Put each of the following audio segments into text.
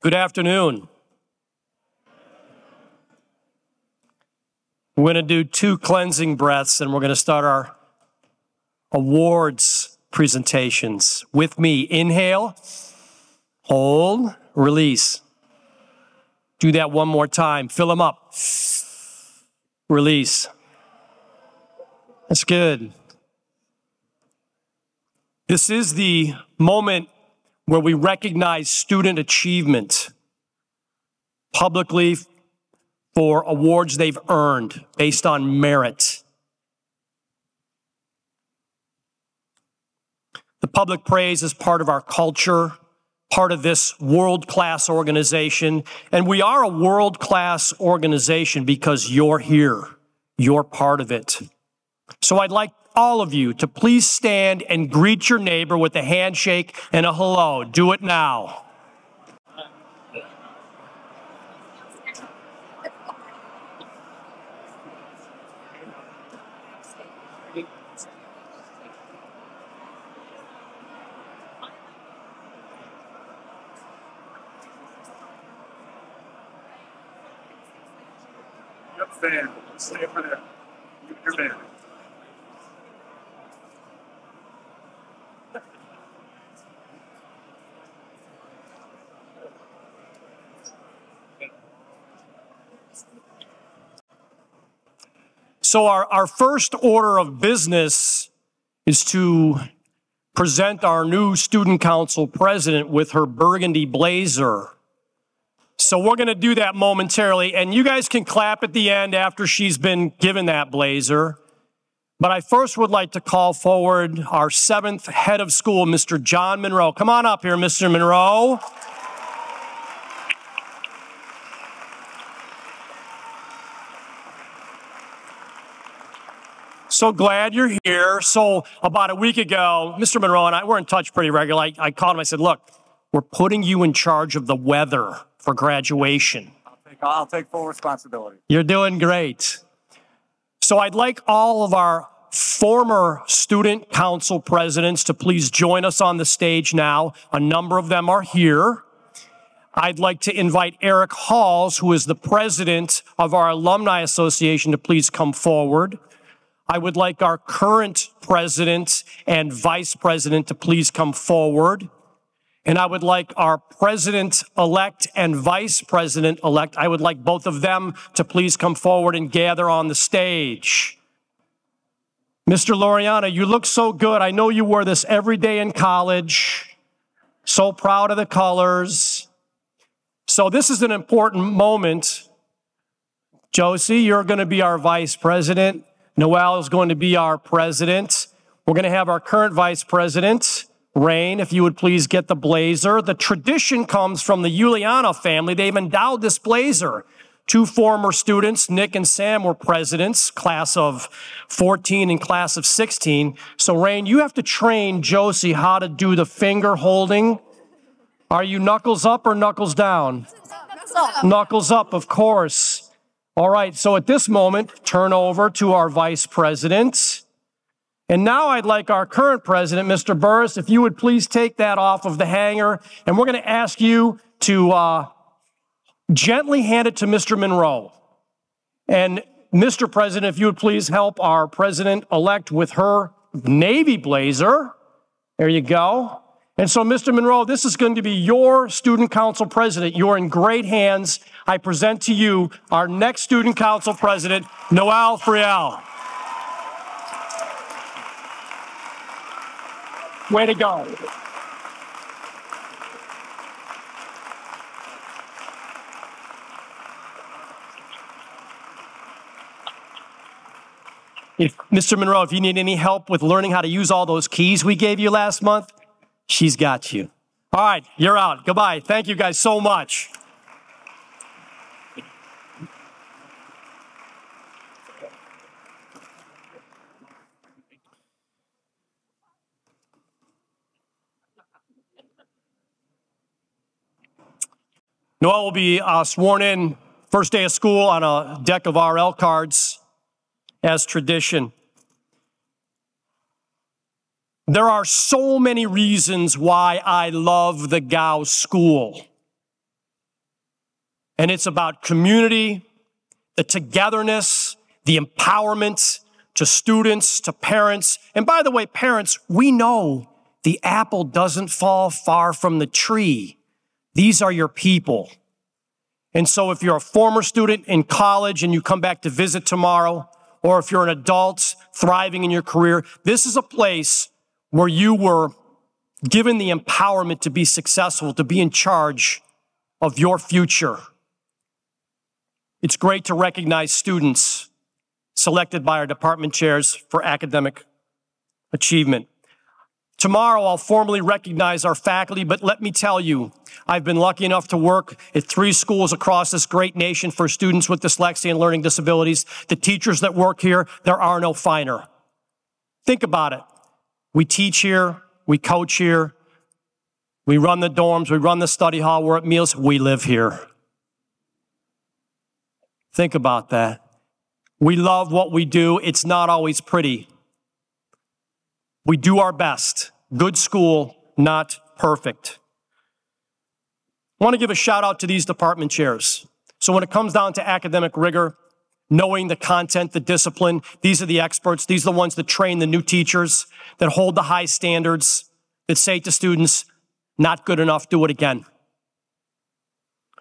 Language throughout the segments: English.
Good afternoon. We're going to do two cleansing breaths and we're going to start our awards presentations. With me, inhale, hold, release. Do that one more time. Fill them up. Release. That's good. This is the moment where we recognize student achievement publicly for awards they've earned based on merit. The public praise is part of our culture, part of this world class organization. And we are a world class organization because you're here. You're part of it. So I'd like all of you to please stand and greet your neighbor with a handshake and a hello. Do it now. Stay over there. Your fan. So, our, our first order of business is to present our new student council president with her burgundy blazer. So, we're going to do that momentarily, and you guys can clap at the end after she's been given that blazer. But I first would like to call forward our seventh head of school, Mr. John Monroe. Come on up here, Mr. Monroe. So glad you're here. So about a week ago, Mr. Monroe and I were in touch pretty regularly. I, I called him. I said, look, we're putting you in charge of the weather for graduation. I'll take, I'll take full responsibility. You're doing great. So I'd like all of our former student council presidents to please join us on the stage now. A number of them are here. I'd like to invite Eric Halls, who is the president of our Alumni Association, to please come forward. I would like our current president and vice president to please come forward. And I would like our president elect and vice president elect, I would like both of them to please come forward and gather on the stage. Mr. Loriana, you look so good. I know you wear this every day in college. So proud of the colors. So this is an important moment. Josie, you're going to be our vice president. Noel is going to be our president. We're going to have our current vice president, Rain, if you would please get the blazer. The tradition comes from the Juliana family. They've endowed this blazer. Two former students, Nick and Sam, were presidents, class of 14 and class of 16. So, Rain, you have to train Josie how to do the finger holding. Are you knuckles up or knuckles down? Knuckles up. Knuckles up, of course. All right, so at this moment, turn over to our vice president. And now I'd like our current president, Mr. Burris, if you would please take that off of the hanger. And we're going to ask you to uh, gently hand it to Mr. Monroe. And Mr. President, if you would please help our president elect with her navy blazer. There you go. And so, Mr. Monroe, this is going to be your student council president. You're in great hands. I present to you our next student council president, Noel Friel. Way to go. If, Mr. Monroe, if you need any help with learning how to use all those keys we gave you last month, she's got you. All right, you're out. Goodbye. Thank you guys so much. Noel will be uh, sworn in first day of school on a deck of RL cards as tradition. There are so many reasons why I love the Gow School. And it's about community, the togetherness, the empowerment to students, to parents. And by the way, parents, we know the apple doesn't fall far from the tree. These are your people. And so if you're a former student in college and you come back to visit tomorrow, or if you're an adult thriving in your career, this is a place where you were given the empowerment to be successful, to be in charge of your future. It's great to recognize students selected by our department chairs for academic achievement. Tomorrow, I'll formally recognize our faculty, but let me tell you, I've been lucky enough to work at three schools across this great nation for students with dyslexia and learning disabilities. The teachers that work here, there are no finer. Think about it. We teach here, we coach here, we run the dorms, we run the study hall, we're at meals, we live here. Think about that. We love what we do. It's not always pretty. We do our best. Good school, not perfect. I want to give a shout out to these department chairs. So when it comes down to academic rigor, knowing the content, the discipline, these are the experts. These are the ones that train the new teachers, that hold the high standards, that say to students, not good enough, do it again.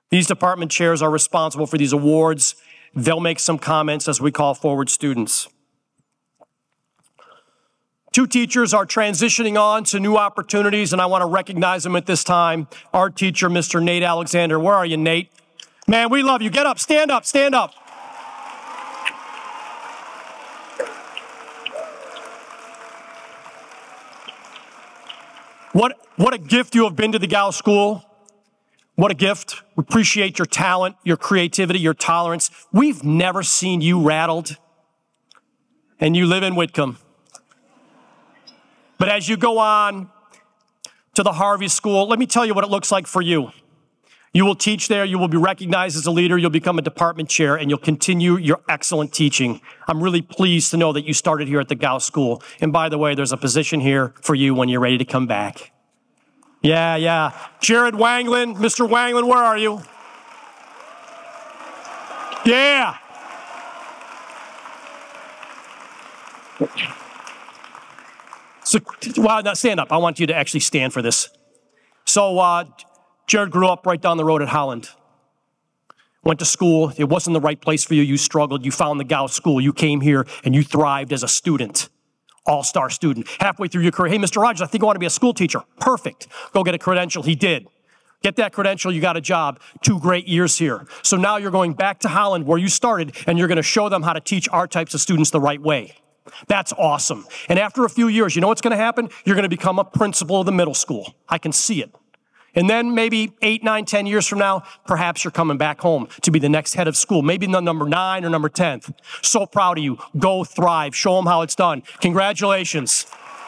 These department chairs are responsible for these awards. They'll make some comments as we call forward students. Two teachers are transitioning on to new opportunities, and I want to recognize them at this time. Our teacher, Mr. Nate Alexander. Where are you, Nate? Man, we love you. Get up, stand up, stand up. What, what a gift you have been to the Gow School. What a gift. We appreciate your talent, your creativity, your tolerance. We've never seen you rattled. And you live in Whitcomb. But as you go on to the Harvey School, let me tell you what it looks like for you. You will teach there, you will be recognized as a leader, you'll become a department chair, and you'll continue your excellent teaching. I'm really pleased to know that you started here at the Gow School. And by the way, there's a position here for you when you're ready to come back. Yeah, yeah. Jared Wanglin, Mr. Wanglin, where are you? Yeah. So, well, now stand up. I want you to actually stand for this. So, uh, Jared grew up right down the road at Holland. Went to school. It wasn't the right place for you. You struggled. You found the Gow School. You came here and you thrived as a student. All star student. Halfway through your career, hey, Mr. Rogers, I think I want to be a school teacher. Perfect. Go get a credential. He did. Get that credential, you got a job. Two great years here. So now you're going back to Holland where you started and you're going to show them how to teach our types of students the right way. That's awesome. And after a few years, you know what's going to happen? You're going to become a principal of the middle school. I can see it. And then maybe eight, nine, ten years from now, perhaps you're coming back home to be the next head of school, maybe the number nine or number 10th. So proud of you. Go thrive. Show them how it's done. Congratulations.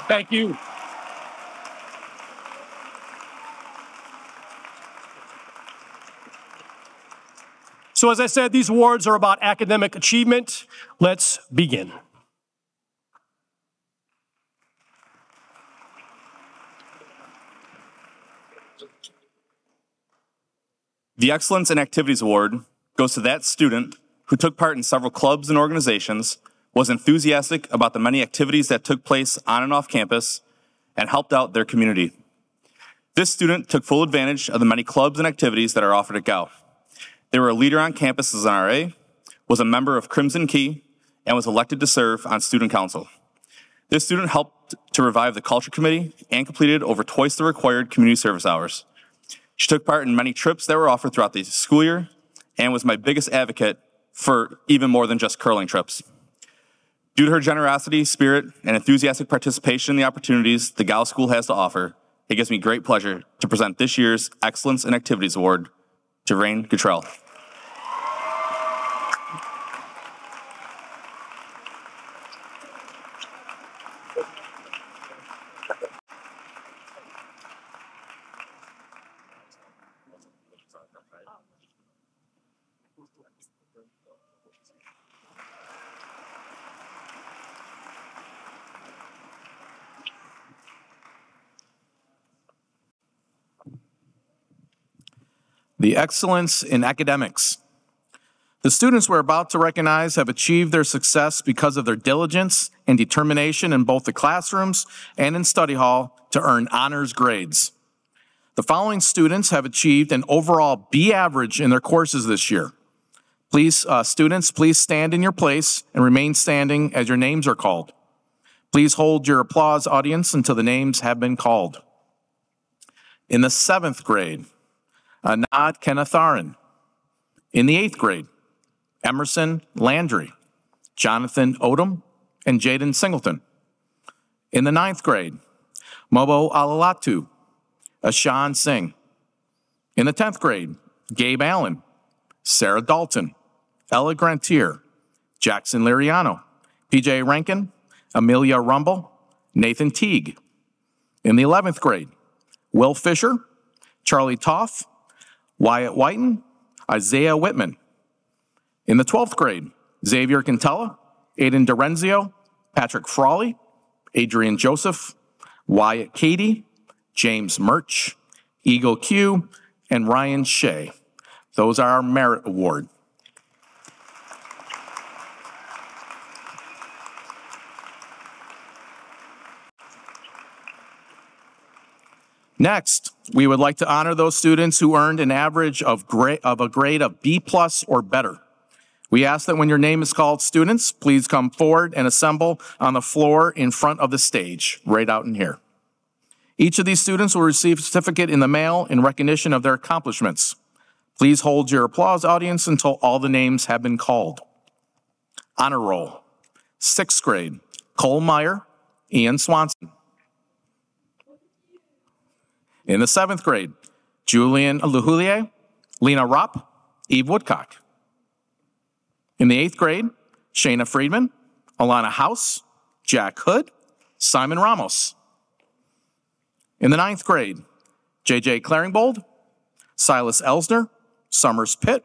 Thank you. So, as I said, these awards are about academic achievement. Let's begin. The Excellence in Activities Award goes to that student who took part in several clubs and organizations, was enthusiastic about the many activities that took place on and off campus, and helped out their community. This student took full advantage of the many clubs and activities that are offered at Gow. They were a leader on campus as an RA, was a member of Crimson Key, and was elected to serve on student council. This student helped to revive the culture committee and completed over twice the required community service hours. She took part in many trips that were offered throughout the school year and was my biggest advocate for even more than just curling trips. Due to her generosity, spirit, and enthusiastic participation in the opportunities the Gow School has to offer, it gives me great pleasure to present this year's Excellence in Activities Award to Rain Gutrell. The excellence in academics. The students we're about to recognize have achieved their success because of their diligence and determination in both the classrooms and in study hall to earn honors grades. The following students have achieved an overall B average in their courses this year. Please, uh, students, please stand in your place and remain standing as your names are called. Please hold your applause, audience, until the names have been called. In the seventh grade, Anad Kennetharan. In the eighth grade, Emerson Landry, Jonathan Odom, and Jaden Singleton. In the ninth grade, Mobo Alalatu, Ashan Singh. In the 10th grade, Gabe Allen, Sarah Dalton, Ella Grantier, Jackson Liriano, PJ Rankin, Amelia Rumble, Nathan Teague. In the 11th grade, Will Fisher, Charlie Toff, Wyatt Whiten, Isaiah Whitman. In the 12th grade, Xavier Cantella, Aiden Dorenzio, Patrick Frawley, Adrian Joseph, Wyatt Cady, James Murch, Eagle Q, and Ryan Shea. Those are our merit award. Next, we would like to honor those students who earned an average of, of a grade of B plus or better. We ask that when your name is called, students, please come forward and assemble on the floor in front of the stage, right out in here. Each of these students will receive a certificate in the mail in recognition of their accomplishments. Please hold your applause, audience, until all the names have been called. Honor roll. Sixth grade, Cole Meyer, Ian Swanson. In the seventh grade, Julian Luhulier, Lena Ropp, Eve Woodcock. In the eighth grade, Shayna Friedman, Alana House, Jack Hood, Simon Ramos. In the ninth grade, JJ Claringbold, Silas Elsner, Summers Pitt,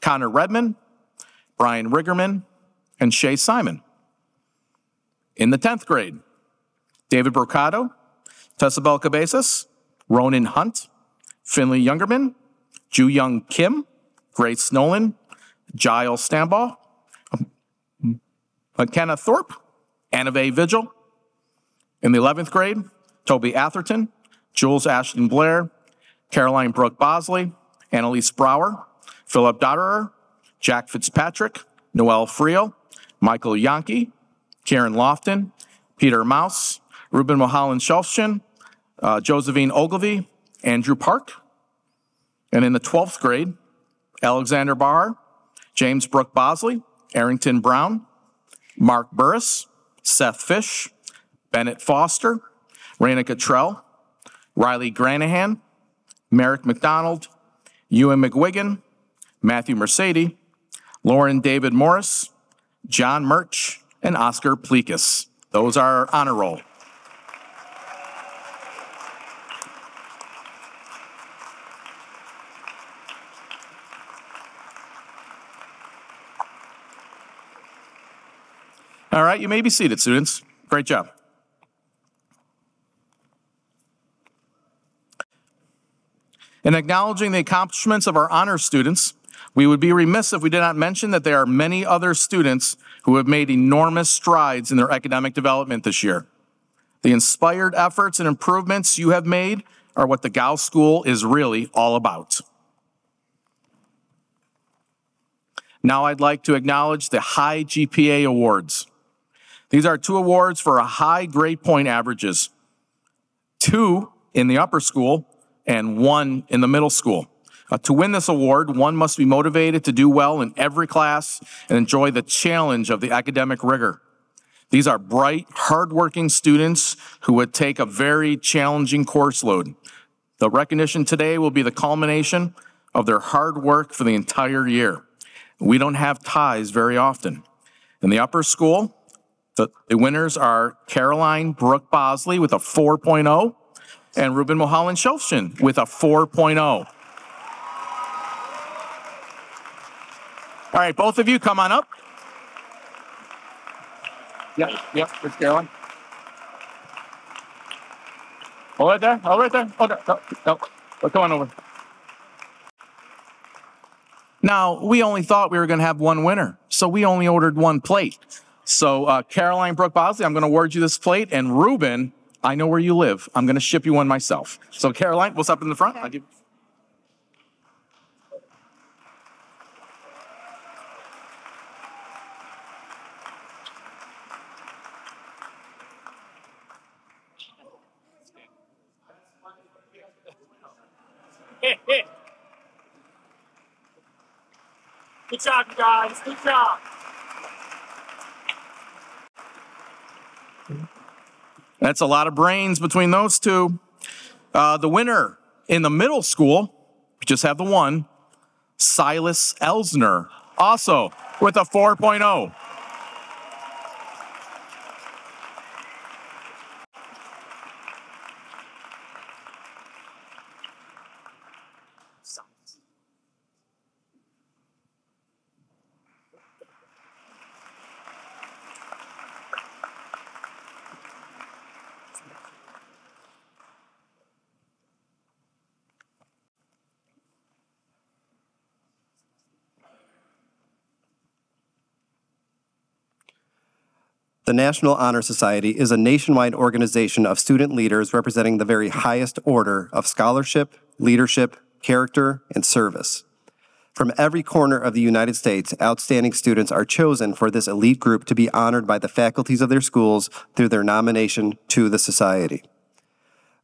Connor Redman, Brian Riggerman, and Shay Simon. In the 10th grade, David Brocado, Tessabel Cabezas, Ronan Hunt, Finley Youngerman, Ju Young Kim, Grace Nolan, Giles Stambaugh, um, McKenna Thorpe, Anave Vigil. In the 11th grade, Toby Atherton, Jules Ashton Blair, Caroline Brooke Bosley, Annalise Brower, Philip Dotterer, Jack Fitzpatrick, Noel Friel, Michael Yankee, Karen Lofton, Peter Mouse, Ruben Mohallan Shelfshin, uh, Josephine Ogilvy, Andrew Park. And in the 12th grade, Alexander Barr, James Brooke Bosley, Arrington Brown, Mark Burris, Seth Fish, Bennett Foster, Raina Cottrell, Riley Granahan, Merrick McDonald, Ewan McWigan, Matthew Mercedes, Lauren David Morris, John Murch, and Oscar Plekas. Those are honor roll. All right, you may be seated, students. Great job. In acknowledging the accomplishments of our honor students, we would be remiss if we did not mention that there are many other students who have made enormous strides in their academic development this year. The inspired efforts and improvements you have made are what the Gow School is really all about. Now I'd like to acknowledge the High GPA Awards. These are two awards for high grade point averages, two in the upper school and one in the middle school. Uh, to win this award, one must be motivated to do well in every class and enjoy the challenge of the academic rigor. These are bright, hardworking students who would take a very challenging course load. The recognition today will be the culmination of their hard work for the entire year. We don't have ties very often. In the upper school, the, the winners are Caroline Brooke Bosley with a 4.0 and Ruben Mohallan Shelfshin with a 4.0. All right, both of you come on up. Yep, yep, it's Caroline. Hold right there, hold right there. Hold there. No, no, we're coming over. Now, we only thought we were going to have one winner, so we only ordered one plate. So, uh, Caroline Brooke Bosley, I'm going to award you this plate, and Ruben, I know where you live. I'm going to ship you one myself. So, Caroline, what's up in the front? I'll give- Good job, guys. Good job. That's a lot of brains between those two. Uh, the winner in the middle school, we just have the one, Silas Elsner, also with a oh. 4.0. The National Honor Society is a nationwide organization of student leaders representing the very highest order of scholarship, leadership, character, and service. From every corner of the United States, outstanding students are chosen for this elite group to be honored by the faculties of their schools through their nomination to the Society.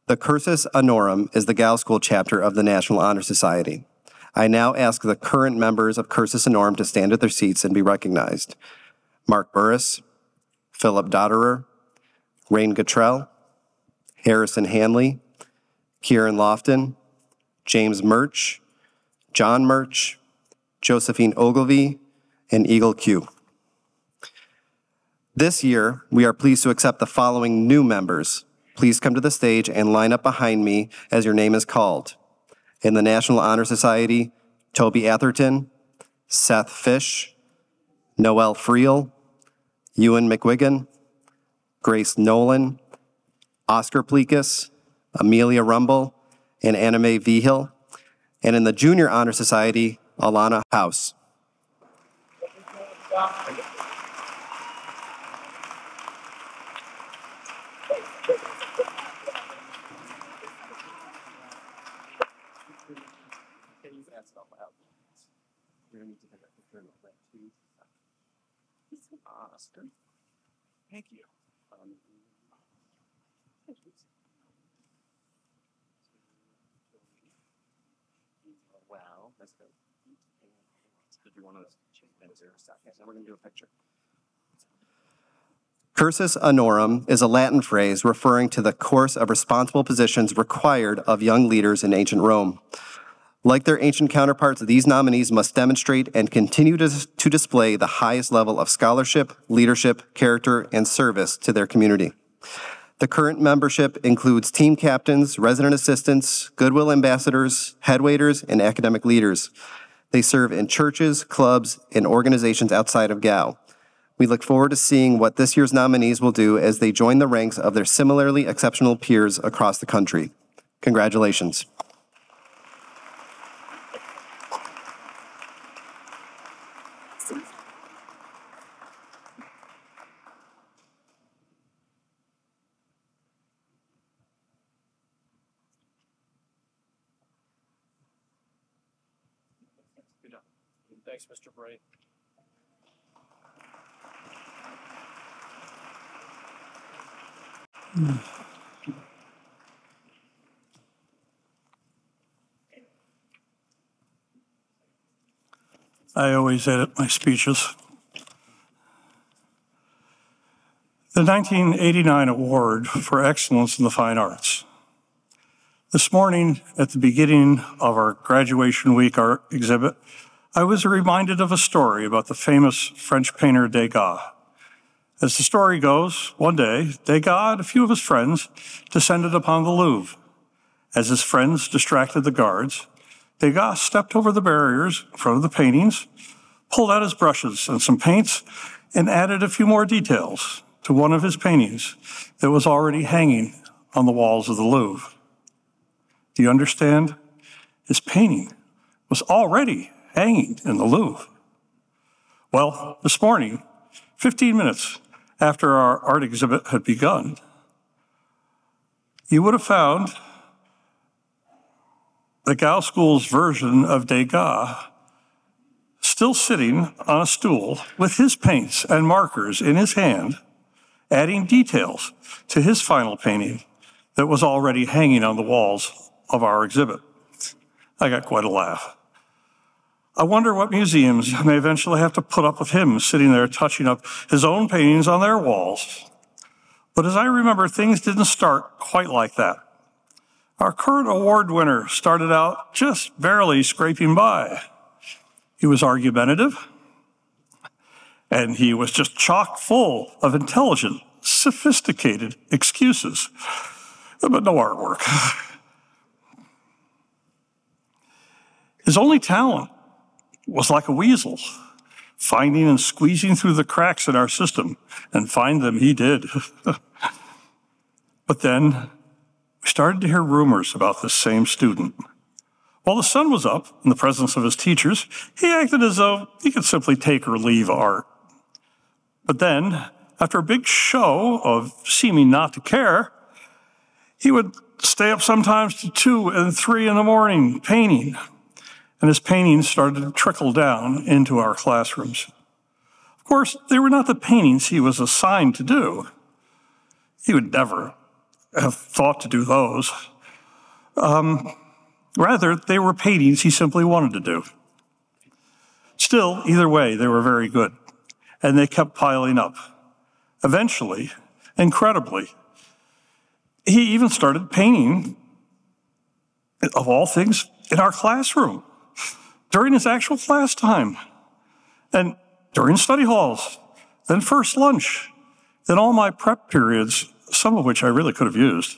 The Cursus Honorum is the Gow School chapter of the National Honor Society. I now ask the current members of Cursus Honorum to stand at their seats and be recognized. Mark Burris, Philip Dotterer, Rain Guttrell, Harrison Hanley, Kieran Lofton, James Murch, John Murch, Josephine Ogilvy, and Eagle Q. This year, we are pleased to accept the following new members. Please come to the stage and line up behind me as your name is called. In the National Honor Society, Toby Atherton, Seth Fish, Noel Friel, Ewan McWigan, Grace Nolan, Oscar Plikas, Amelia Rumble, and Anna Mae Vigil. And in the Junior Honor Society, Alana House. Oscar. Thank you. Um, Well, that's good. Did you want to change? Then we're going to do a picture. Cursus honorum is a Latin phrase referring to the course of responsible positions required of young leaders in ancient Rome. Like their ancient counterparts, these nominees must demonstrate and continue to, to display the highest level of scholarship, leadership, character, and service to their community. The current membership includes team captains, resident assistants, goodwill ambassadors, head waiters, and academic leaders. They serve in churches, clubs, and organizations outside of Gow. We look forward to seeing what this year's nominees will do as they join the ranks of their similarly exceptional peers across the country. Congratulations. Mr. Bray. I always edit my speeches. The 1989 Award for Excellence in the Fine Arts. This morning, at the beginning of our graduation week art exhibit, I was reminded of a story about the famous French painter Degas. As the story goes, one day, Degas and a few of his friends descended upon the Louvre. As his friends distracted the guards, Degas stepped over the barriers in front of the paintings, pulled out his brushes and some paints, and added a few more details to one of his paintings that was already hanging on the walls of the Louvre. Do you understand? His painting was already hanging in the Louvre. Well, this morning, 15 minutes after our art exhibit had begun, you would have found the Gow School's version of Degas still sitting on a stool with his paints and markers in his hand, adding details to his final painting that was already hanging on the walls of our exhibit. I got quite a laugh. I wonder what museums may eventually have to put up with him sitting there touching up his own paintings on their walls. But as I remember, things didn't start quite like that. Our current award winner started out just barely scraping by. He was argumentative, and he was just chock full of intelligent, sophisticated excuses, but no artwork. His only talent was like a weasel, finding and squeezing through the cracks in our system, and find them he did. but then we started to hear rumors about this same student. While the sun was up in the presence of his teachers, he acted as though he could simply take or leave art. But then, after a big show of seeming not to care, he would stay up sometimes to two and three in the morning painting, and his paintings started to trickle down into our classrooms. Of course, they were not the paintings he was assigned to do. He would never have thought to do those. Um, rather, they were paintings he simply wanted to do. Still, either way, they were very good, and they kept piling up. Eventually, incredibly, he even started painting, of all things, in our classroom during his actual class time, and during study halls, then first lunch, then all my prep periods, some of which I really could have used,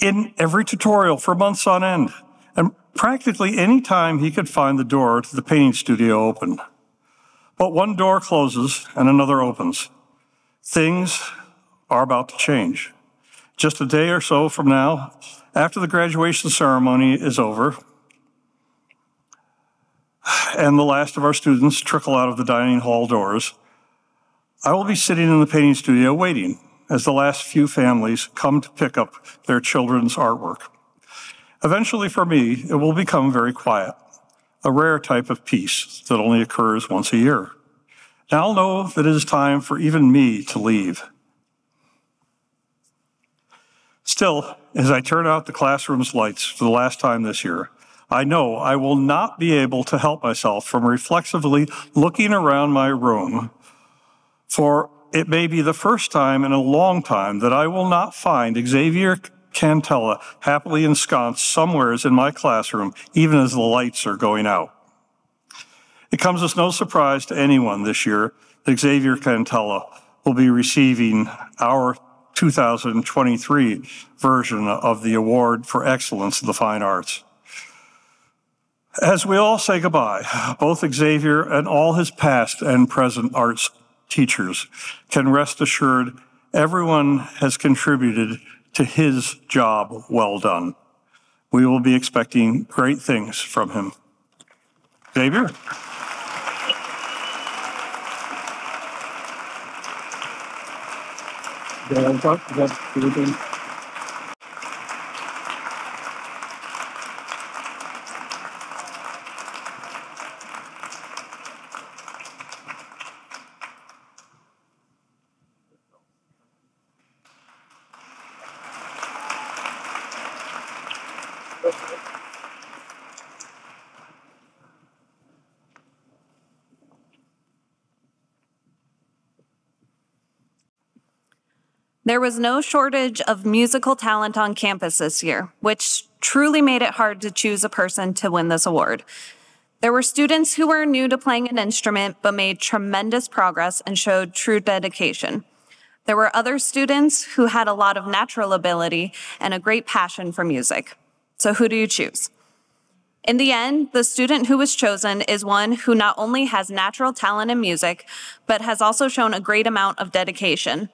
in every tutorial for months on end, and practically any time he could find the door to the painting studio open. But one door closes and another opens. Things are about to change. Just a day or so from now, after the graduation ceremony is over, and the last of our students trickle out of the dining hall doors, I will be sitting in the painting studio waiting as the last few families come to pick up their children's artwork. Eventually, for me, it will become very quiet, a rare type of peace that only occurs once a year. Now I'll know that it is time for even me to leave. Still, as I turn out the classroom's lights for the last time this year, I know I will not be able to help myself from reflexively looking around my room, for it may be the first time in a long time that I will not find Xavier Cantella happily ensconced somewheres in my classroom, even as the lights are going out. It comes as no surprise to anyone this year that Xavier Cantella will be receiving our 2023 version of the Award for Excellence in the Fine Arts. As we all say goodbye, both Xavier and all his past and present arts teachers can rest assured everyone has contributed to his job well done. We will be expecting great things from him. Xavier? There was no shortage of musical talent on campus this year, which truly made it hard to choose a person to win this award. There were students who were new to playing an instrument but made tremendous progress and showed true dedication. There were other students who had a lot of natural ability and a great passion for music. So who do you choose? In the end, the student who was chosen is one who not only has natural talent in music, but has also shown a great amount of dedication.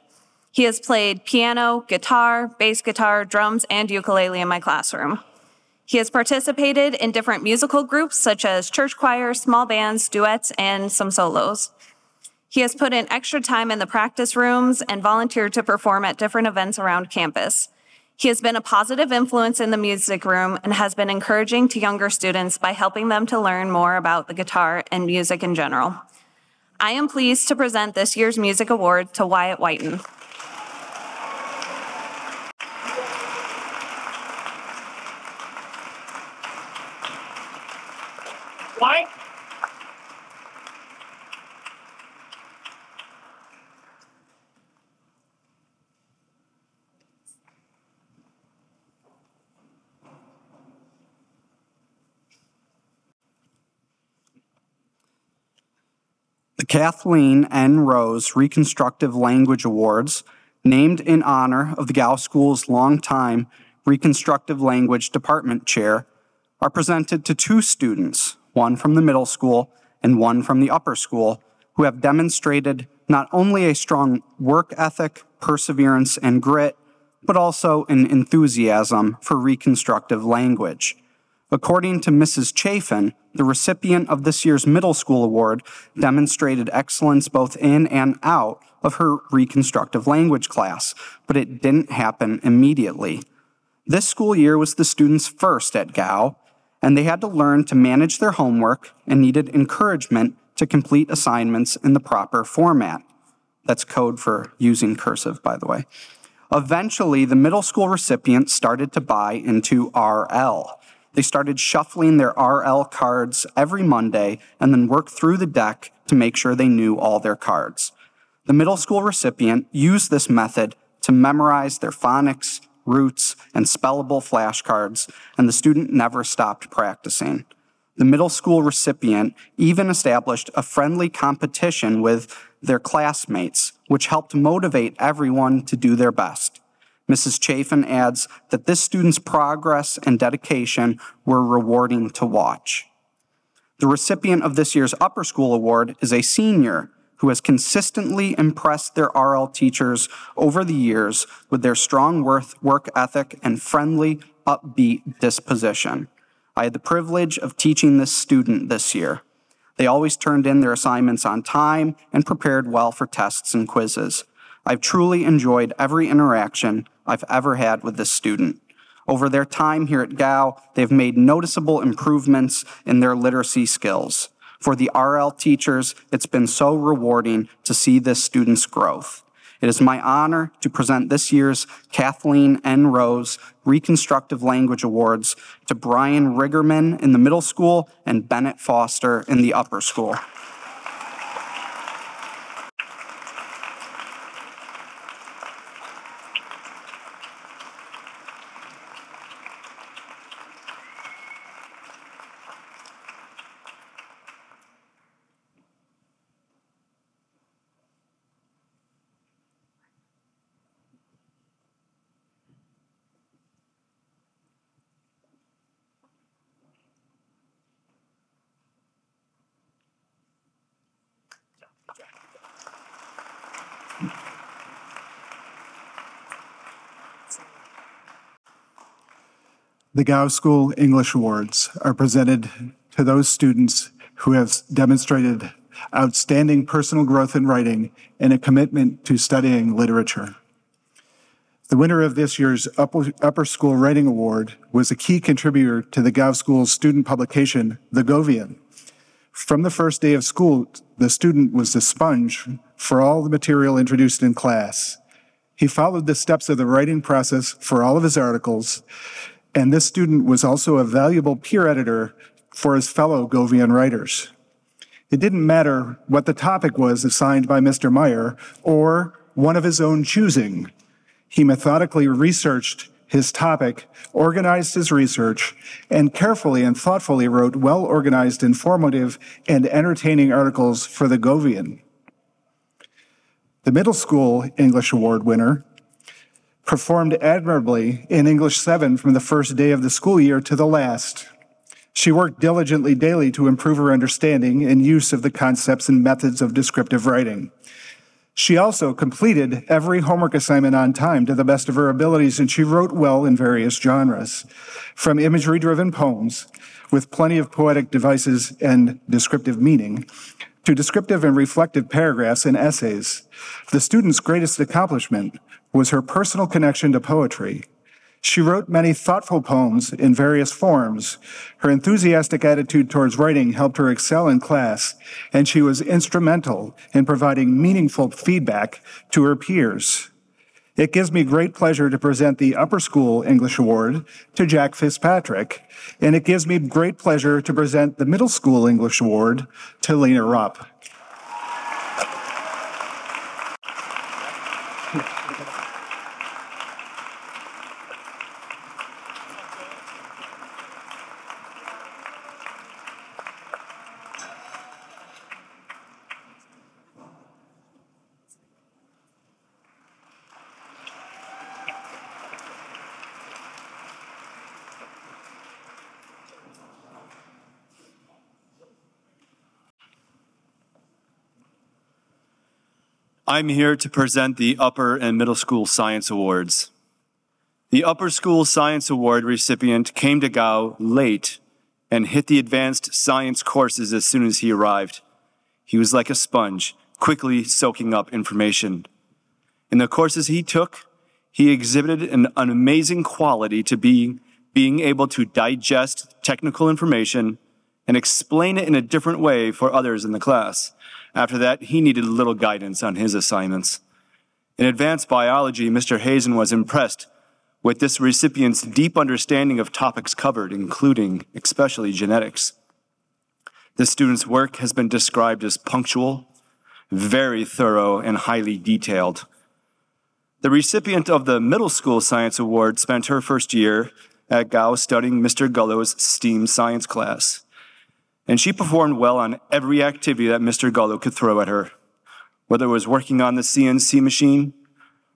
He has played piano, guitar, bass guitar, drums, and ukulele in my classroom. He has participated in different musical groups such as church choir, small bands, duets, and some solos. He has put in extra time in the practice rooms and volunteered to perform at different events around campus. He has been a positive influence in the music room and has been encouraging to younger students by helping them to learn more about the guitar and music in general. I am pleased to present this year's Music Award to Wyatt Whiten. Wyatt? The Kathleen N. Rose Reconstructive Language Awards, named in honor of the Gow School's longtime Reconstructive Language Department Chair, are presented to two students, one from the middle school and one from the upper school, who have demonstrated not only a strong work ethic, perseverance, and grit, but also an enthusiasm for reconstructive language. According to Mrs. Chafin, the recipient of this year's middle school award demonstrated excellence both in and out of her reconstructive language class, but it didn't happen immediately. This school year was the students' first at Gow, and they had to learn to manage their homework and needed encouragement to complete assignments in the proper format. That's code for using cursive, by the way. Eventually, the middle school recipients started to buy into RL. They started shuffling their RL cards every Monday and then worked through the deck to make sure they knew all their cards. The middle school recipient used this method to memorize their phonics, roots, and spellable flashcards, and the student never stopped practicing. The middle school recipient even established a friendly competition with their classmates, which helped motivate everyone to do their best. Mrs. Chafin adds that this student's progress and dedication were rewarding to watch. The recipient of this year's upper school award is a senior who has consistently impressed their RL teachers over the years with their strong work ethic and friendly, upbeat disposition. I had the privilege of teaching this student this year. They always turned in their assignments on time and prepared well for tests and quizzes. I've truly enjoyed every interaction I've ever had with this student. Over their time here at Gow, they've made noticeable improvements in their literacy skills. For the RL teachers, it's been so rewarding to see this student's growth. It is my honor to present this year's Kathleen N. Rose Reconstructive Language Awards to Brian Riggerman in the middle school and Bennett Foster in the upper school. The Gow School English Awards are presented to those students who have demonstrated outstanding personal growth in writing and a commitment to studying literature. The winner of this year's upper, upper School Writing Award was a key contributor to the Gow School's student publication, The Govian. From the first day of school, the student was the sponge for all the material introduced in class. He followed the steps of the writing process for all of his articles and this student was also a valuable peer editor for his fellow Govian writers. It didn't matter what the topic was assigned by Mr. Meyer or one of his own choosing. He methodically researched his topic, organized his research, and carefully and thoughtfully wrote well organized, informative, and entertaining articles for the Govian. The middle school English award winner performed admirably in English 7 from the first day of the school year to the last. She worked diligently daily to improve her understanding and use of the concepts and methods of descriptive writing. She also completed every homework assignment on time to the best of her abilities, and she wrote well in various genres, from imagery driven poems with plenty of poetic devices and descriptive meaning to descriptive and reflective paragraphs and essays. The student's greatest accomplishment was her personal connection to poetry. She wrote many thoughtful poems in various forms. Her enthusiastic attitude towards writing helped her excel in class, and she was instrumental in providing meaningful feedback to her peers. It gives me great pleasure to present the Upper School English Award to Jack Fitzpatrick, and it gives me great pleasure to present the Middle School English Award to Lena Rupp. I'm here to present the Upper and Middle School Science Awards. The Upper School Science Award recipient came to Gow late and hit the advanced science courses as soon as he arrived. He was like a sponge, quickly soaking up information. In the courses he took, he exhibited an, an amazing quality to be being able to digest technical information and explain it in a different way for others in the class. After that, he needed a little guidance on his assignments. In advanced biology, Mr. Hazen was impressed with this recipient's deep understanding of topics covered, including especially genetics. The student's work has been described as punctual, very thorough, and highly detailed. The recipient of the Middle School Science Award spent her first year at Gow studying Mr. Gullo's STEAM science class and she performed well on every activity that Mr. Gullo could throw at her, whether it was working on the CNC machine,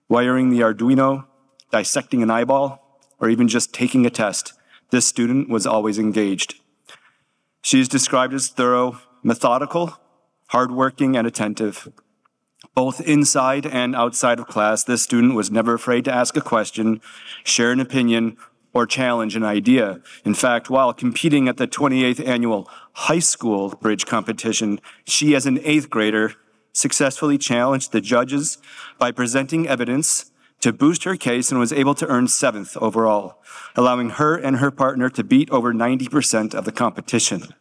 wiring the Arduino, dissecting an eyeball, or even just taking a test. This student was always engaged. She is described as thorough, methodical, hardworking, and attentive. Both inside and outside of class, this student was never afraid to ask a question, share an opinion, or challenge an idea. In fact, while competing at the 28th annual high school bridge competition, she, as an eighth grader, successfully challenged the judges by presenting evidence to boost her case and was able to earn seventh overall, allowing her and her partner to beat over 90% of the competition.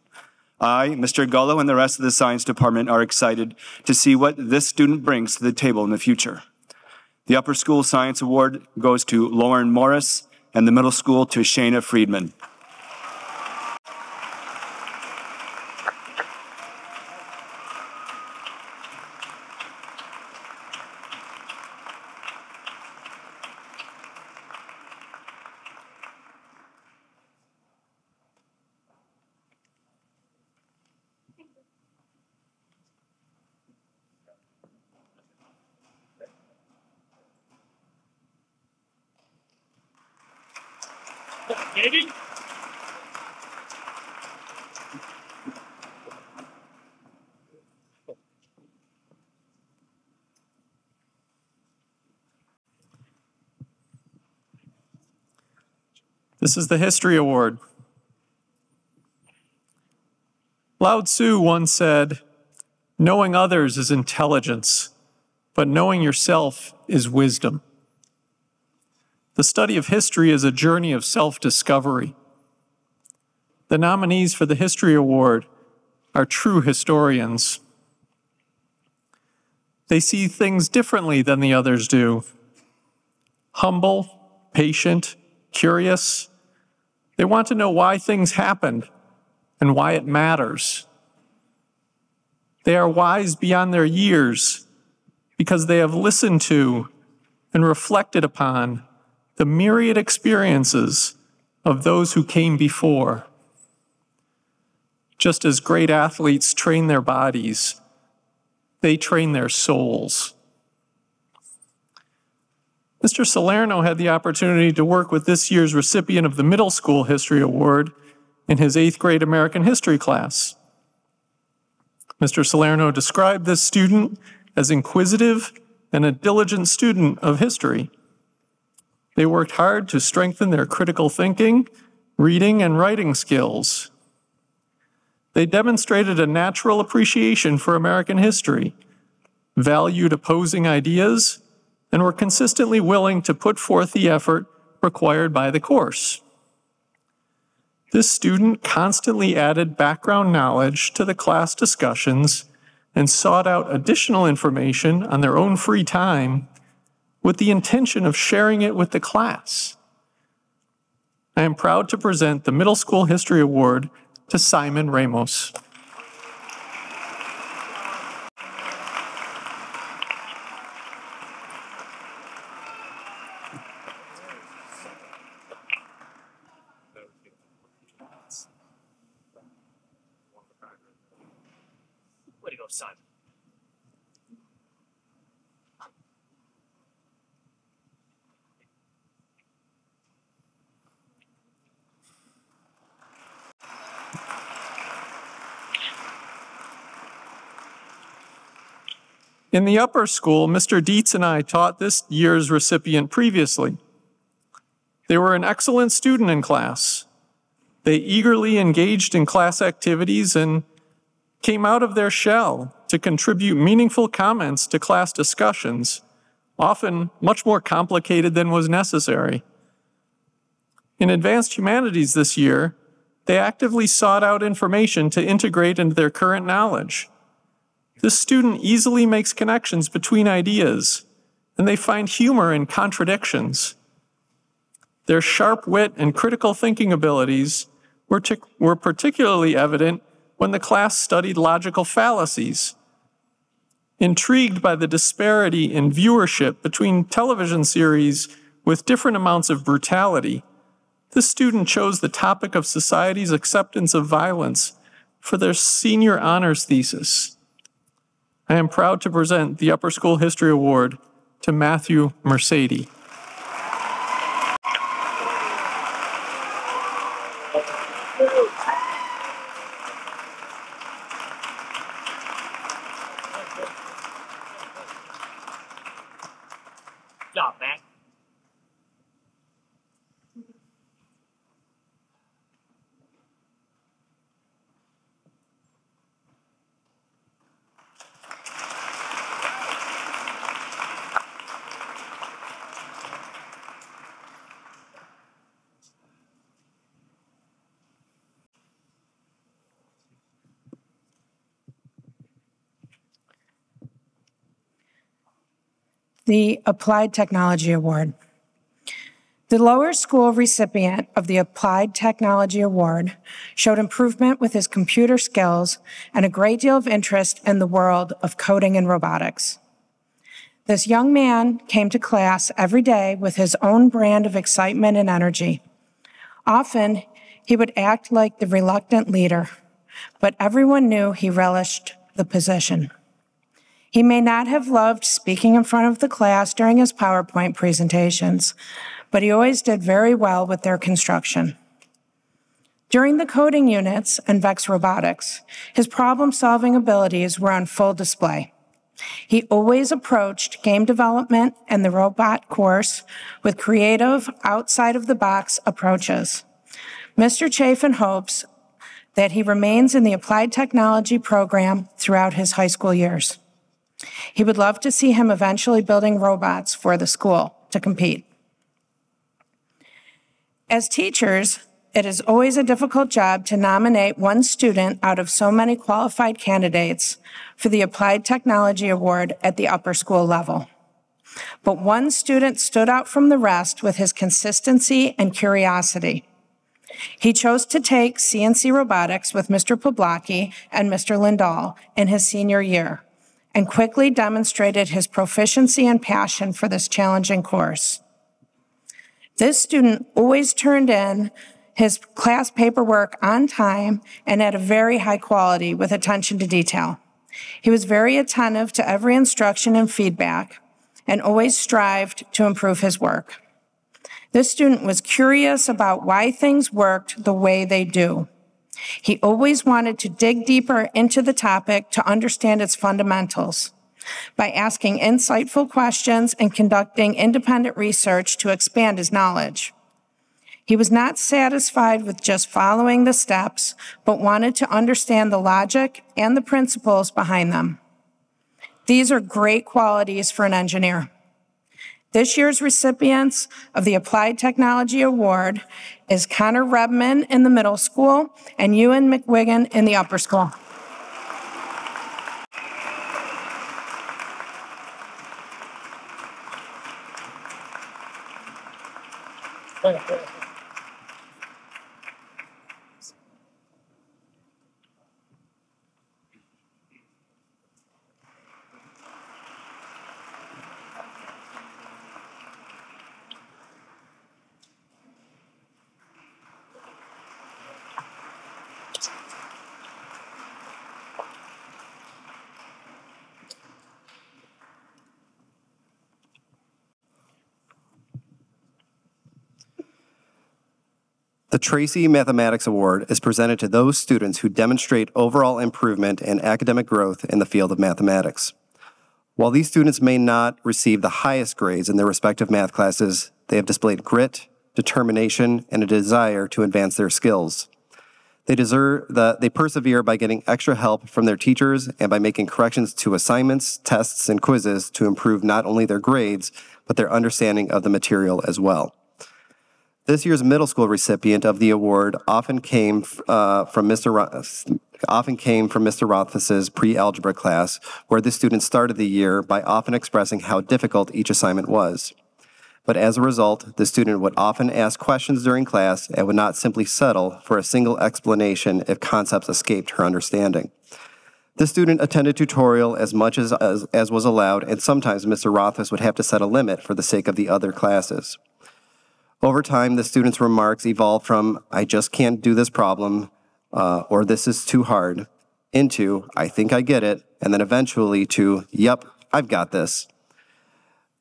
I, Mr. Gullo, and the rest of the science department are excited to see what this student brings to the table in the future. The Upper School Science Award goes to Lauren Morris and the middle school to Shayna Friedman. This is the History Award. Lao Tzu once said, Knowing others is intelligence, but knowing yourself is wisdom. The study of history is a journey of self discovery. The nominees for the History Award are true historians. They see things differently than the others do. Humble, patient, curious. They want to know why things happened and why it matters. They are wise beyond their years because they have listened to and reflected upon the myriad experiences of those who came before. Just as great athletes train their bodies, they train their souls. Mr. Salerno had the opportunity to work with this year's recipient of the Middle School History Award in his eighth grade American history class. Mr. Salerno described this student as inquisitive and a diligent student of history. They worked hard to strengthen their critical thinking, reading, and writing skills. They demonstrated a natural appreciation for American history, valued opposing ideas, and were consistently willing to put forth the effort required by the course. This student constantly added background knowledge to the class discussions and sought out additional information on their own free time with the intention of sharing it with the class. I am proud to present the Middle School History Award to Simon Ramos. In the upper school, Mr. Dietz and I taught this year's recipient previously. They were an excellent student in class. They eagerly engaged in class activities and came out of their shell to contribute meaningful comments to class discussions, often much more complicated than was necessary. In advanced humanities this year, they actively sought out information to integrate into their current knowledge. This student easily makes connections between ideas, and they find humor in contradictions. Their sharp wit and critical thinking abilities were, were particularly evident when the class studied logical fallacies. Intrigued by the disparity in viewership between television series with different amounts of brutality, this student chose the topic of society's acceptance of violence for their senior honors thesis. I am proud to present the Upper School History Award to Matthew Mercedes. Good job, Matt. The Applied Technology Award. The lower school recipient of the Applied Technology Award showed improvement with his computer skills and a great deal of interest in the world of coding and robotics. This young man came to class every day with his own brand of excitement and energy. Often, he would act like the reluctant leader, but everyone knew he relished the position. He may not have loved speaking in front of the class during his PowerPoint presentations, but he always did very well with their construction. During the coding units and VEX Robotics, his problem solving abilities were on full display. He always approached game development and the robot course with creative, outside of the box approaches. Mr. Chafin hopes that he remains in the applied technology program throughout his high school years. He would love to see him eventually building robots for the school to compete. As teachers, it is always a difficult job to nominate one student out of so many qualified candidates for the Applied Technology Award at the upper school level. But one student stood out from the rest with his consistency and curiosity. He chose to take CNC robotics with Mr. Poblaki and Mr. Lindahl in his senior year and quickly demonstrated his proficiency and passion for this challenging course. This student always turned in his class paperwork on time and at a very high quality with attention to detail. He was very attentive to every instruction and feedback and always strived to improve his work. This student was curious about why things worked the way they do. He always wanted to dig deeper into the topic to understand its fundamentals. by asking insightful questions and conducting independent research to expand his knowledge. He was not satisfied with just following the steps, but wanted to understand the logic and the principles behind them. These are great qualities for an engineer. This year's recipients of the Applied Technology Award is Connor Rebman in the middle school and Ewan McWigan in the upper school. The Tracy Mathematics Award is presented to those students who demonstrate overall improvement and academic growth in the field of mathematics. While these students may not receive the highest grades in their respective math classes, they have displayed grit, determination, and a desire to advance their skills. They deserve the, they persevere by getting extra help from their teachers and by making corrections to assignments, tests, and quizzes to improve not only their grades, but their understanding of the material as well. This year's middle school recipient of the award often came uh, from Mr. Ro- often came from Mr. Rothfuss's pre-algebra class, where the student started the year by often expressing how difficult each assignment was. But as a result, the student would often ask questions during class and would not simply settle for a single explanation if concepts escaped her understanding. The student attended tutorial as much as, as, as was allowed, and sometimes Mr. Rothfuss would have to set a limit for the sake of the other classes. Over time, the student's remarks evolved from, I just can't do this problem, uh, or this is too hard, into, I think I get it, and then eventually to, yep, I've got this.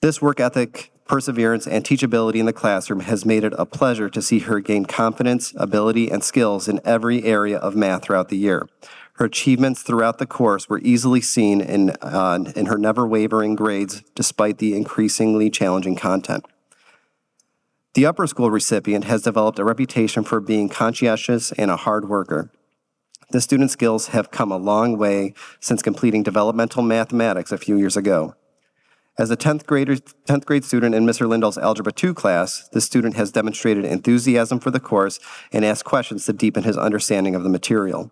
This work ethic, perseverance, and teachability in the classroom has made it a pleasure to see her gain confidence, ability, and skills in every area of math throughout the year. Her achievements throughout the course were easily seen in, uh, in her never wavering grades despite the increasingly challenging content. The upper school recipient has developed a reputation for being conscientious and a hard worker. The student skills have come a long way since completing developmental mathematics a few years ago. As a 10th, grader, 10th grade student in Mr. Lindahl's Algebra 2 class, the student has demonstrated enthusiasm for the course and asked questions to deepen his understanding of the material.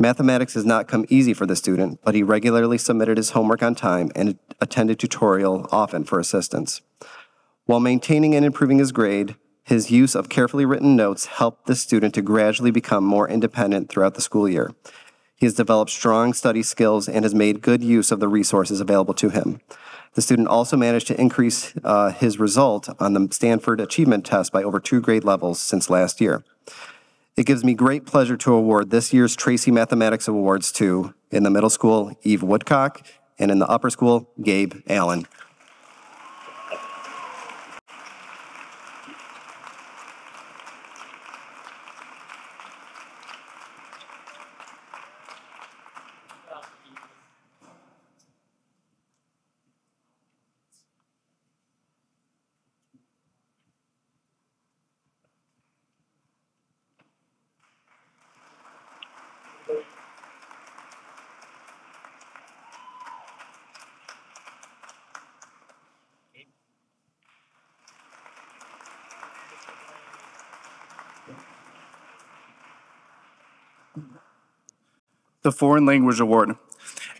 Mathematics has not come easy for the student, but he regularly submitted his homework on time and attended tutorial often for assistance. While maintaining and improving his grade, his use of carefully written notes helped the student to gradually become more independent throughout the school year. He has developed strong study skills and has made good use of the resources available to him. The student also managed to increase uh, his result on the Stanford Achievement Test by over two grade levels since last year. It gives me great pleasure to award this year's Tracy Mathematics Awards to, in the middle school, Eve Woodcock, and in the upper school, Gabe Allen. Foreign Language Award.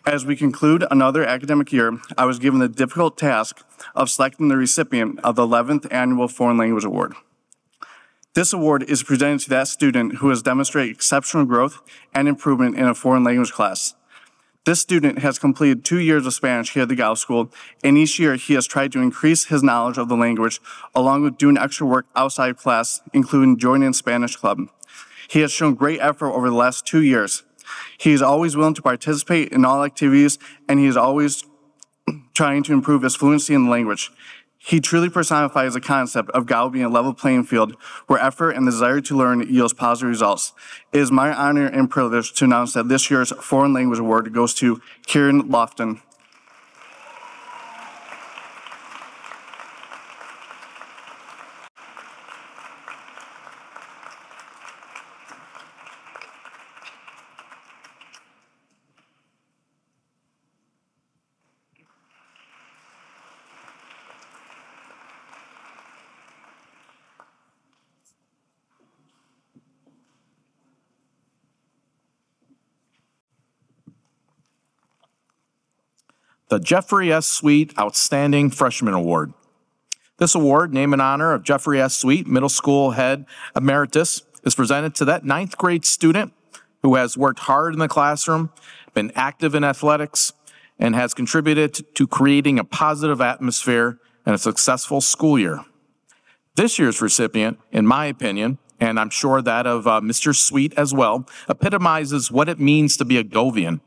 As we conclude another academic year, I was given the difficult task of selecting the recipient of the 11th Annual Foreign Language Award. This award is presented to that student who has demonstrated exceptional growth and improvement in a foreign language class. This student has completed two years of Spanish here at the Gow School, and each year he has tried to increase his knowledge of the language along with doing extra work outside class, including joining Spanish Club. He has shown great effort over the last two years, he is always willing to participate in all activities, and he is always trying to improve his fluency in the language. He truly personifies the concept of Gow being a level playing field where effort and the desire to learn yields positive results. It is my honor and privilege to announce that this year's Foreign Language Award goes to Kieran Lofton. The Jeffrey S. Sweet Outstanding Freshman Award. This award, named in honor of Jeffrey S. Sweet, middle school head emeritus, is presented to that ninth grade student who has worked hard in the classroom, been active in athletics, and has contributed to creating a positive atmosphere and a successful school year. This year's recipient, in my opinion, and I'm sure that of uh, Mr. Sweet as well, epitomizes what it means to be a Govian.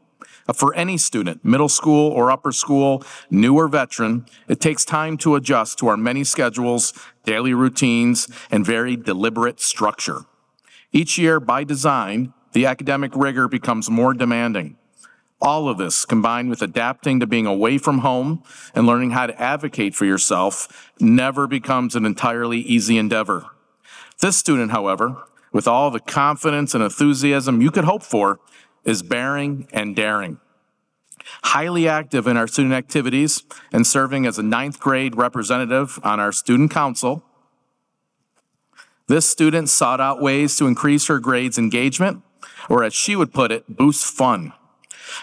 Uh, for any student, middle school or upper school, new or veteran, it takes time to adjust to our many schedules, daily routines, and very deliberate structure. Each year, by design, the academic rigor becomes more demanding. All of this, combined with adapting to being away from home and learning how to advocate for yourself, never becomes an entirely easy endeavor. This student, however, with all the confidence and enthusiasm you could hope for, is bearing and daring. Highly active in our student activities and serving as a ninth grade representative on our student council, this student sought out ways to increase her grades engagement, or as she would put it, boost fun.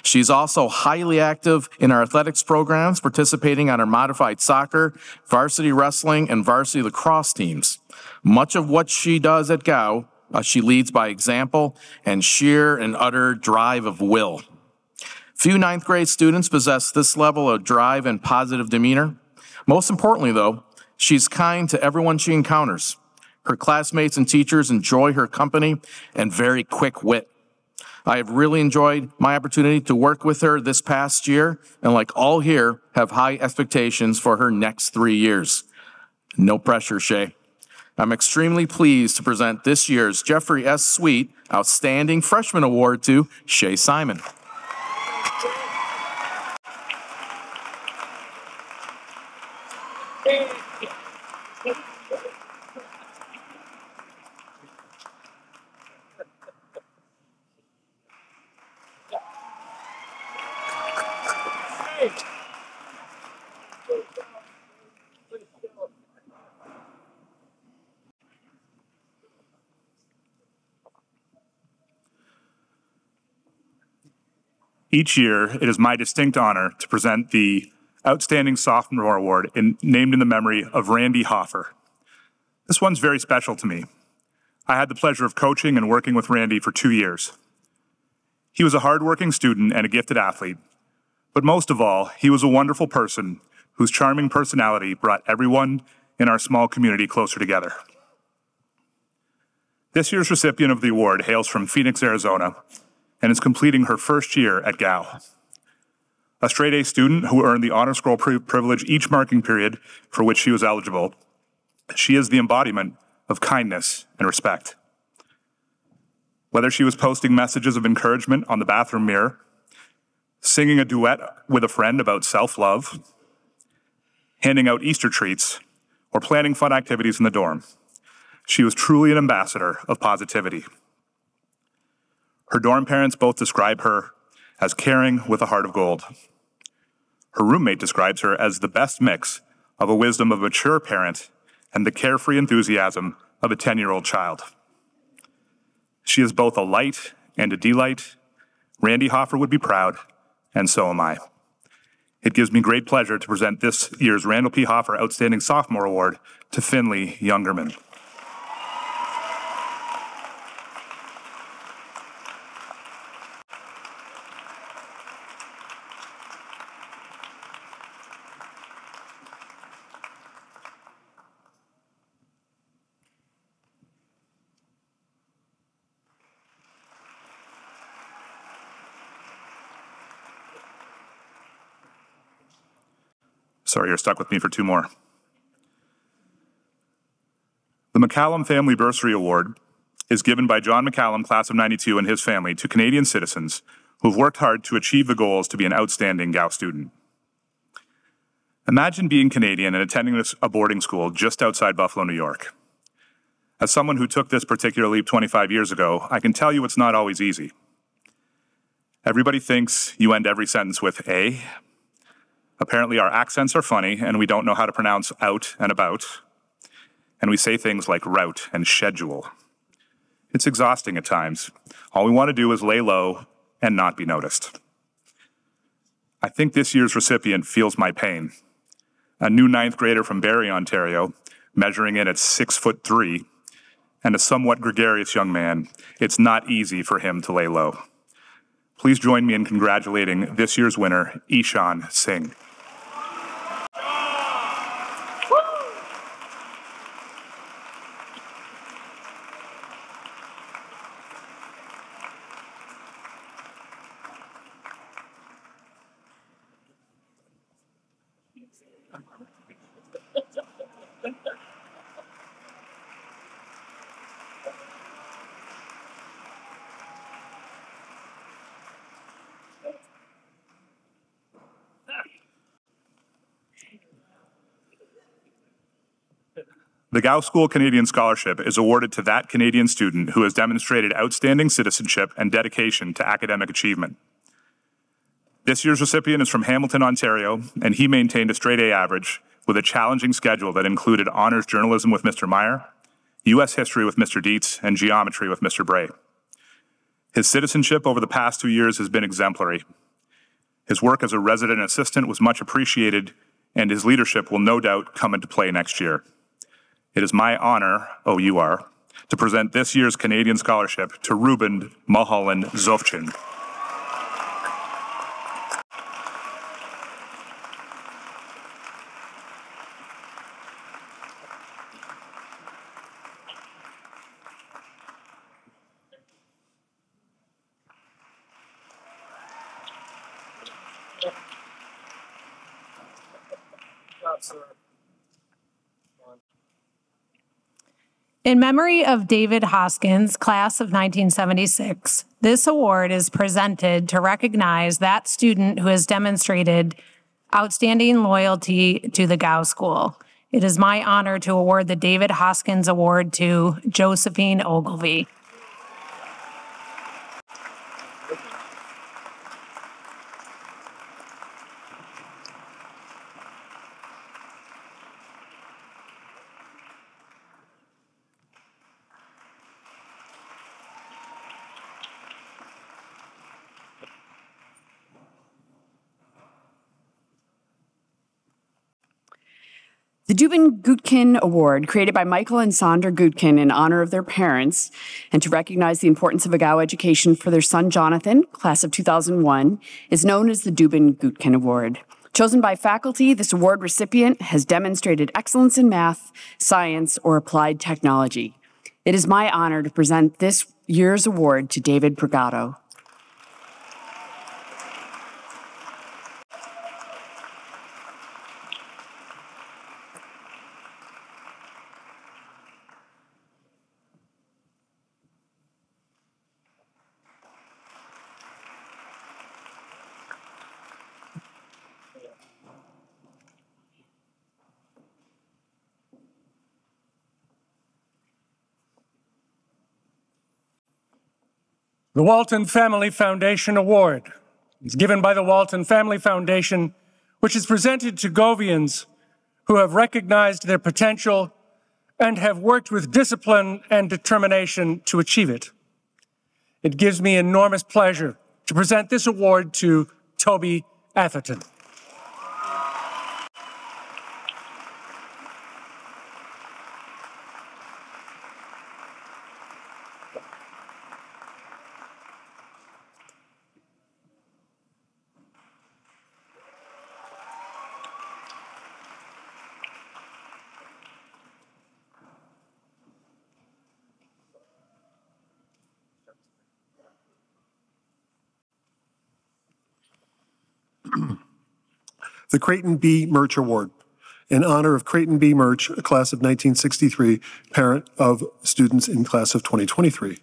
She's also highly active in our athletics programs, participating on our modified soccer, varsity wrestling, and varsity lacrosse teams. Much of what she does at Gow, uh, she leads by example and sheer and utter drive of will. Few ninth grade students possess this level of drive and positive demeanor. Most importantly, though, she's kind to everyone she encounters. Her classmates and teachers enjoy her company and very quick wit. I have really enjoyed my opportunity to work with her this past year, and like all here, have high expectations for her next three years. No pressure, Shay. I'm extremely pleased to present this year's Jeffrey S. Sweet Outstanding Freshman Award to Shay Simon. Each year, it is my distinct honor to present the Outstanding Sophomore Award in, named in the memory of Randy Hoffer. This one's very special to me. I had the pleasure of coaching and working with Randy for two years. He was a hardworking student and a gifted athlete, but most of all, he was a wonderful person whose charming personality brought everyone in our small community closer together. This year's recipient of the award hails from Phoenix, Arizona, and is completing her first year at Gow. A straight A student who earned the honor scroll privilege each marking period for which she was eligible, she is the embodiment of kindness and respect. Whether she was posting messages of encouragement on the bathroom mirror, singing a duet with a friend about self love, handing out Easter treats, or planning fun activities in the dorm, she was truly an ambassador of positivity. Her dorm parents both describe her as caring with a heart of gold. Her roommate describes her as the best mix of a wisdom of a mature parent and the carefree enthusiasm of a 10 year old child. She is both a light and a delight. Randy Hoffer would be proud, and so am I. It gives me great pleasure to present this year's Randall P. Hoffer Outstanding Sophomore Award to Finley Youngerman. Sorry, you're stuck with me for two more. The McCallum Family Bursary Award is given by John McCallum, class of 92, and his family to Canadian citizens who have worked hard to achieve the goals to be an outstanding Gow student. Imagine being Canadian and attending a boarding school just outside Buffalo, New York. As someone who took this particular leap 25 years ago, I can tell you it's not always easy. Everybody thinks you end every sentence with a, Apparently, our accents are funny and we don't know how to pronounce out and about. And we say things like route and schedule. It's exhausting at times. All we want to do is lay low and not be noticed. I think this year's recipient feels my pain. A new ninth grader from Barrie, Ontario, measuring in at six foot three, and a somewhat gregarious young man, it's not easy for him to lay low. Please join me in congratulating this year's winner, Ishan Singh. The Gow School Canadian Scholarship is awarded to that Canadian student who has demonstrated outstanding citizenship and dedication to academic achievement. This year's recipient is from Hamilton, Ontario, and he maintained a straight A average with a challenging schedule that included honors journalism with Mr. Meyer, U.S. history with Mr. Dietz, and geometry with Mr. Bray. His citizenship over the past two years has been exemplary. His work as a resident assistant was much appreciated, and his leadership will no doubt come into play next year. It is my honor, oh, you are, to present this year's Canadian Scholarship to Ruben Mulholland Zofchin. In memory of David Hoskins, class of 1976, this award is presented to recognize that student who has demonstrated outstanding loyalty to the Gow School. It is my honor to award the David Hoskins Award to Josephine Ogilvy. The Dubin Gutkin Award, created by Michael and Sandra Gutkin in honor of their parents and to recognize the importance of a Gow education for their son Jonathan, class of 2001, is known as the Dubin Gutkin Award. Chosen by faculty, this award recipient has demonstrated excellence in math, science, or applied technology. It is my honor to present this year's award to David Bragato. The Walton Family Foundation Award is given by the Walton Family Foundation, which is presented to Govians who have recognized their potential and have worked with discipline and determination to achieve it. It gives me enormous pleasure to present this award to Toby Atherton. The Creighton B. Murch Award in honor of Creighton B. Murch, a class of 1963, parent of students in class of 2023.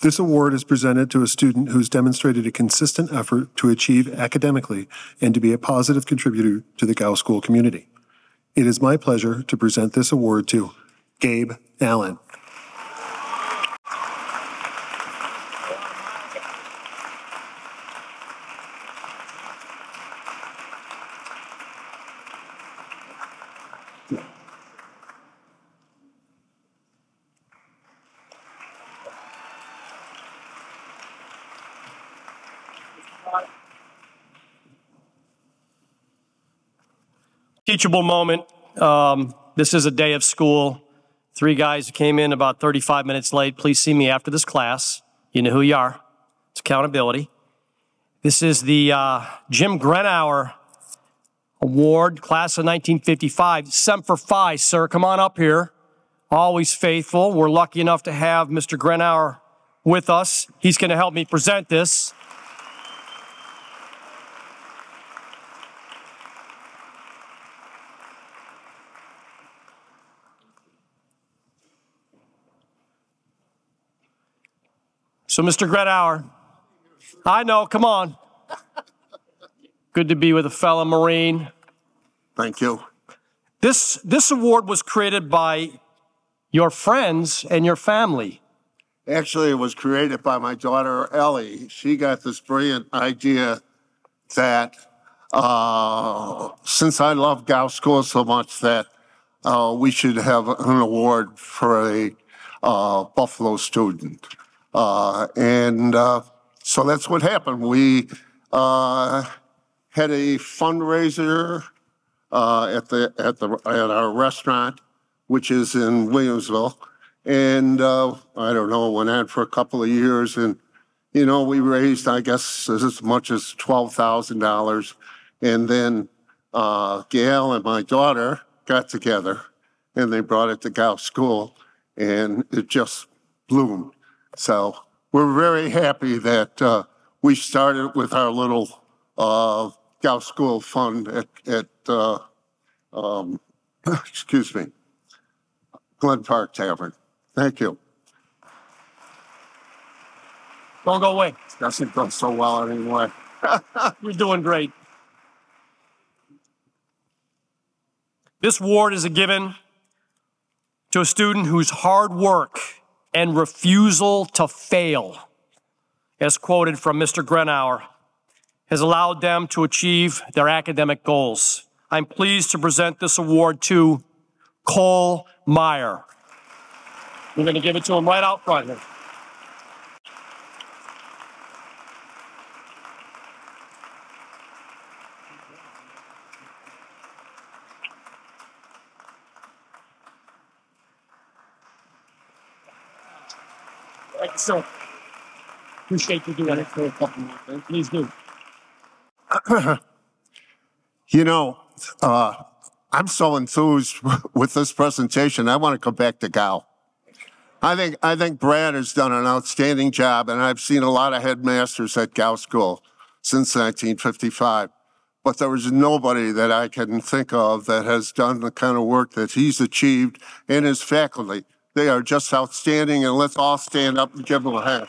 This award is presented to a student who's demonstrated a consistent effort to achieve academically and to be a positive contributor to the Gow School community. It is my pleasure to present this award to Gabe Allen. Teachable moment. Um, this is a day of school. Three guys came in about 35 minutes late. Please see me after this class. You know who you are. It's accountability. This is the uh, Jim Grenauer Award, class of 1955. Semper Fi, sir. Come on up here. Always faithful. We're lucky enough to have Mr. Grenauer with us. He's going to help me present this. So, Mr. Grenauer, I know, come on. Good to be with a fellow Marine. Thank you. This, this award was created by your friends and your family. Actually, it was created by my daughter Ellie. She got this brilliant idea that uh, since I love Gow School so much, that uh, we should have an award for a uh, Buffalo student. Uh, and uh, so that's what happened. We uh, had a fundraiser at the at the at our restaurant, which is in Williamsville, and I don't know, went on for a couple of years, and you know, we raised, I guess, as much as twelve thousand dollars, and then uh, Gail and my daughter got together, and they brought it to Gow School, and it just bloomed. So we're very happy that uh, we started with our little uh, Gow School Fund at, at uh, um, excuse me, Glen Park Tavern. Thank you. Don't go away. Doesn't go so well anymore. You're doing great. This award is a given to a student whose hard work and refusal to fail, as quoted from Mr. Grenauer, has allowed them to achieve their academic goals. I'm pleased to present this award to Cole Meyer. We're going to give it to him right out front here. Sir. Appreciate you doing it for a couple things. Please do. you know, uh, I'm so enthused with this presentation. I want to come back to Gow. I think I think Brad has done an outstanding job, and I've seen a lot of headmasters at Gow School since 1955. But there was nobody that I can think of that has done the kind of work that he's achieved and his faculty. They are just outstanding, and let's all stand up and give them a hand.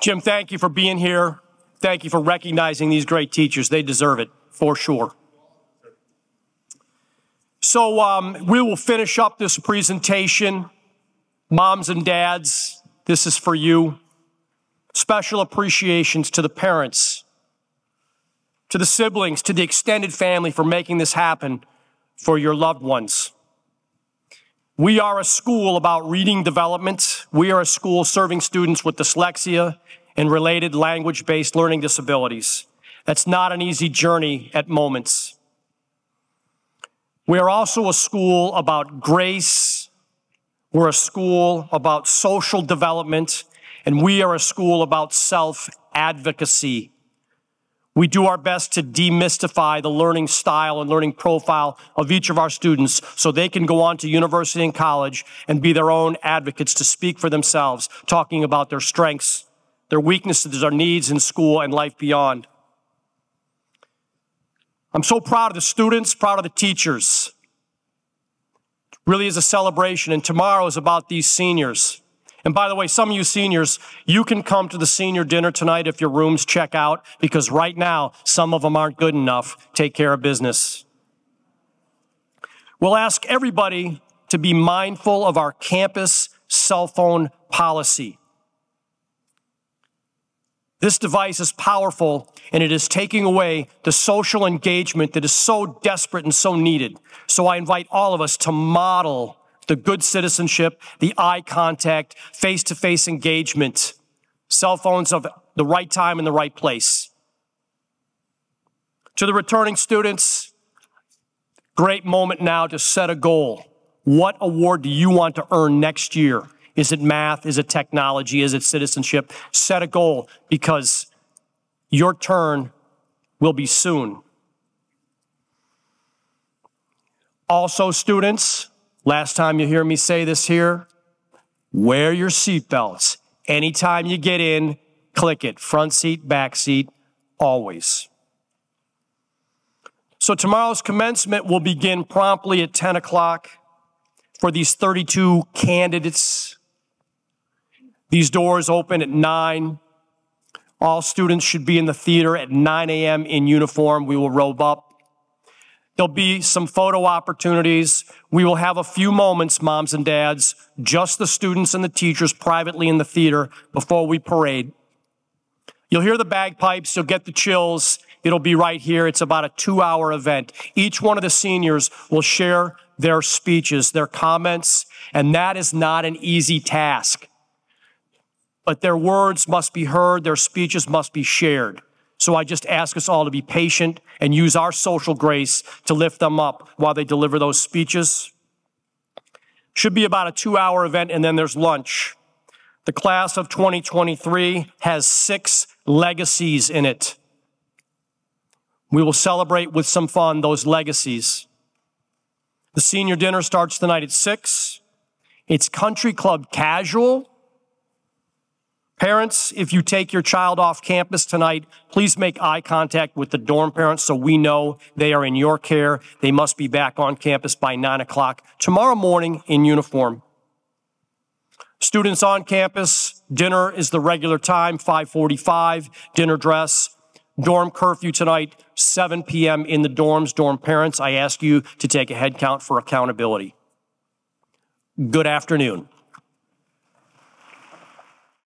Jim, thank you for being here. Thank you for recognizing these great teachers. They deserve it, for sure. So um, we will finish up this presentation. Moms and dads, this is for you. Special appreciations to the parents, to the siblings, to the extended family for making this happen for your loved ones. We are a school about reading development. We are a school serving students with dyslexia and related language-based learning disabilities. That's not an easy journey at moments. We are also a school about grace. We're a school about social development, and we are a school about self-advocacy. We do our best to demystify the learning style and learning profile of each of our students so they can go on to university and college and be their own advocates to speak for themselves, talking about their strengths, their weaknesses, their needs in school and life beyond. I'm so proud of the students, proud of the teachers. It really is a celebration, and tomorrow is about these seniors. And by the way, some of you seniors, you can come to the senior dinner tonight if your rooms check out, because right now, some of them aren't good enough. Take care of business. We'll ask everybody to be mindful of our campus cell phone policy. This device is powerful and it is taking away the social engagement that is so desperate and so needed. So I invite all of us to model the good citizenship, the eye contact, face to face engagement, cell phones of the right time in the right place. To the returning students, great moment now to set a goal. What award do you want to earn next year? Is it math? Is it technology? Is it citizenship? Set a goal because your turn will be soon. Also, students, last time you hear me say this here, wear your seatbelts. Anytime you get in, click it. Front seat, back seat, always. So tomorrow's commencement will begin promptly at 10 o'clock for these 32 candidates these doors open at 9. All students should be in the theater at 9 a.m. in uniform. We will robe up. There'll be some photo opportunities. We will have a few moments, moms and dads, just the students and the teachers privately in the theater before we parade. You'll hear the bagpipes. You'll get the chills. It'll be right here. It's about a two hour event. Each one of the seniors will share their speeches, their comments, and that is not an easy task but their words must be heard, their speeches must be shared. So I just ask us all to be patient and use our social grace to lift them up while they deliver those speeches. Should be about a two hour event and then there's lunch. The class of 2023 has six legacies in it. We will celebrate with some fun those legacies. The senior dinner starts tonight at six. It's country club casual. Parents, if you take your child off campus tonight, please make eye contact with the dorm parents so we know they are in your care. They must be back on campus by 9 o'clock tomorrow morning in uniform. Students on campus, dinner is the regular time, 545, dinner dress. Dorm curfew tonight, 7 p.m. in the dorms. Dorm parents, I ask you to take a head count for accountability. Good afternoon.